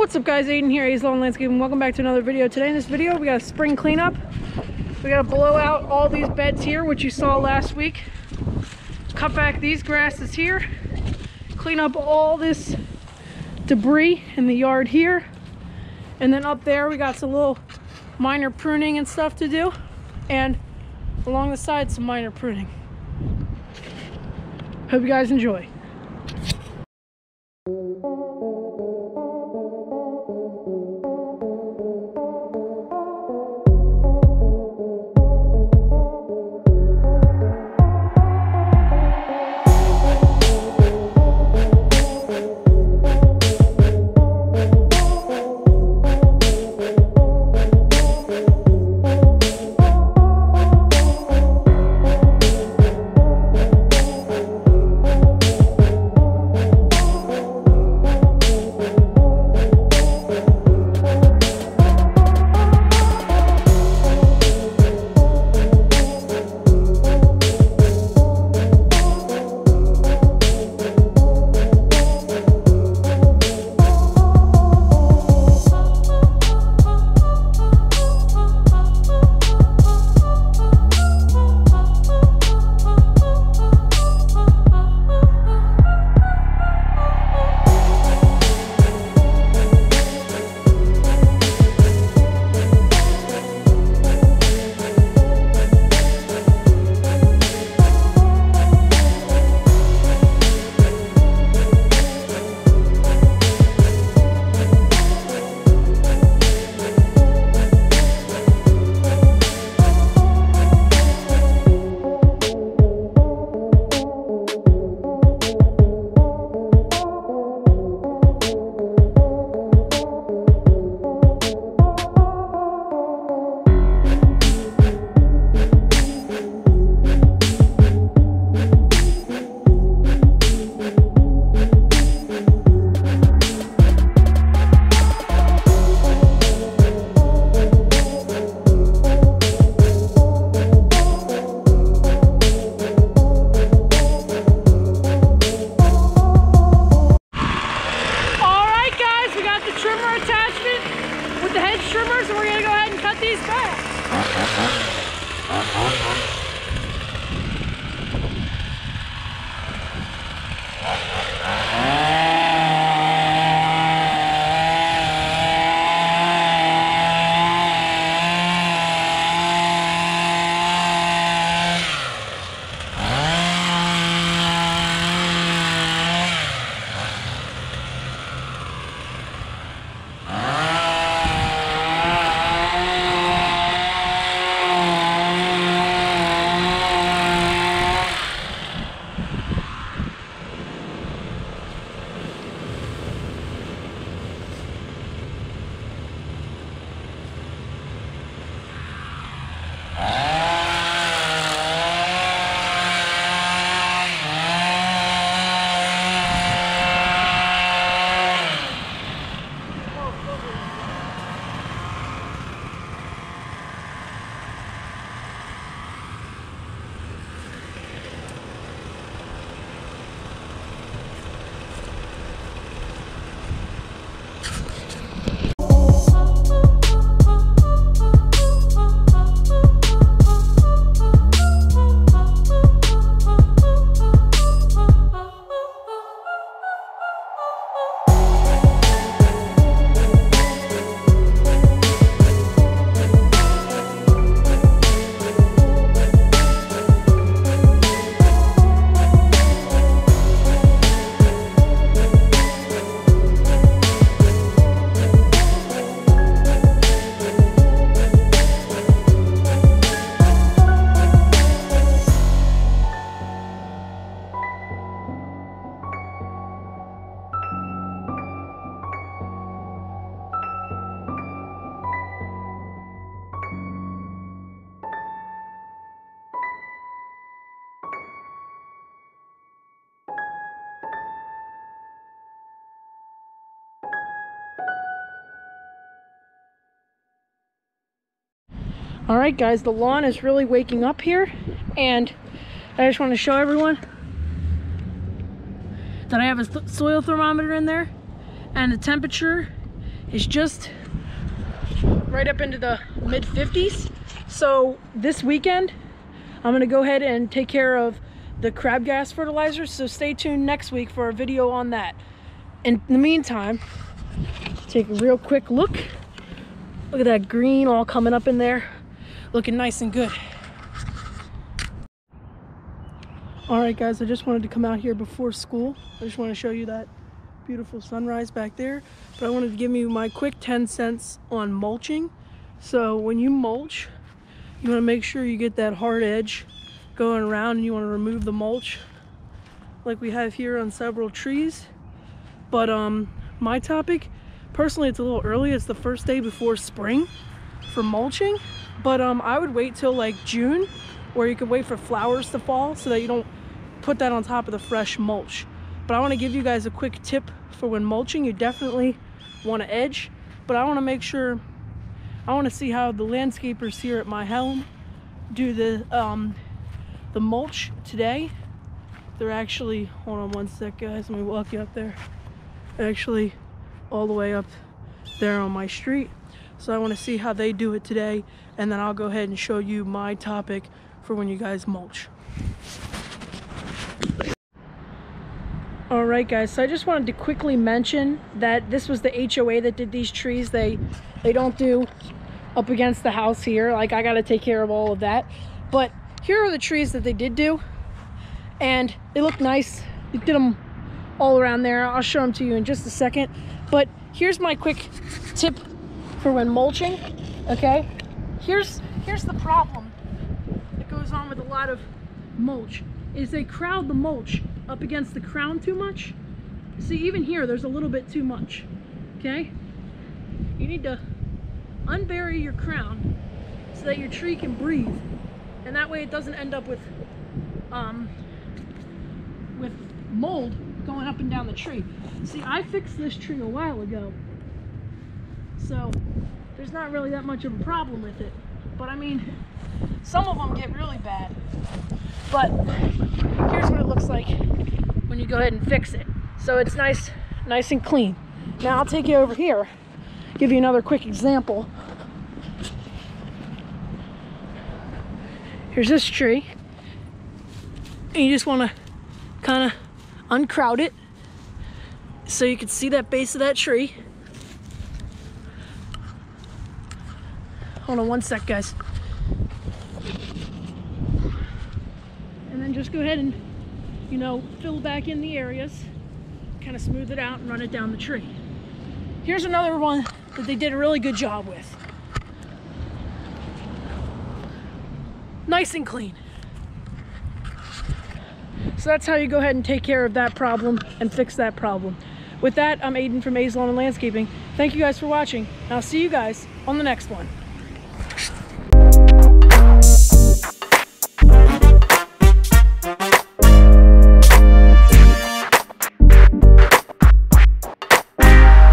What's up guys, Aiden here, A's Lawn Landscape, and welcome back to another video. Today in this video, we got a spring cleanup. We gotta blow out all these beds here, which you saw last week. Cut back these grasses here. Clean up all this debris in the yard here. And then up there, we got some little minor pruning and stuff to do. And along the side, some minor pruning. Hope you guys enjoy. All right, guys, the lawn is really waking up here, and I just want to show everyone that I have a soil thermometer in there, and the temperature is just right up into the mid 50s. So this weekend, I'm gonna go ahead and take care of the crabgrass fertilizer. So stay tuned next week for a video on that. In the meantime, take a real quick look. Look at that green all coming up in there. Looking nice and good. All right, guys, I just wanted to come out here before school. I just want to show you that beautiful sunrise back there. But I wanted to give you my quick 10 cents on mulching. So when you mulch, you want to make sure you get that hard edge going around and you want to remove the mulch like we have here on several trees. But um, my topic, personally, it's a little early. It's the first day before spring for mulching. But um, I would wait till like June where you can wait for flowers to fall so that you don't put that on top of the fresh mulch. But I want to give you guys a quick tip for when mulching. You definitely want to edge, but I want to make sure, I want to see how the landscapers here at my helm do the, um, the mulch today. They're actually, hold on one sec guys, let me walk you up there. Actually all the way up there on my street. So I want to see how they do it today and then I'll go ahead and show you my topic for when you guys mulch. All right, guys, so I just wanted to quickly mention that this was the HOA that did these trees. They, they don't do up against the house here. Like, I got to take care of all of that. But here are the trees that they did do. And they look nice. They did them all around there. I'll show them to you in just a second. But here's my quick tip for when mulching, okay? Here's, here's the problem that goes on with a lot of mulch is they crowd the mulch up against the crown too much. See, even here, there's a little bit too much, okay? You need to unbury your crown so that your tree can breathe. And that way it doesn't end up with, um, with mold going up and down the tree. See, I fixed this tree a while ago. So, there's not really that much of a problem with it. But I mean, some of them get really bad. But here's what it looks like when you go ahead and fix it. So it's nice, nice and clean. Now I'll take you over here, give you another quick example. Here's this tree. And you just want to kind of uncrowd it so you can see that base of that tree. Hold on one sec, guys. And then just go ahead and, you know, fill back in the areas, kind of smooth it out and run it down the tree. Here's another one that they did a really good job with. Nice and clean. So that's how you go ahead and take care of that problem and fix that problem. With that, I'm Aiden from A's Lawn and Landscaping. Thank you guys for watching. I'll see you guys on the next one.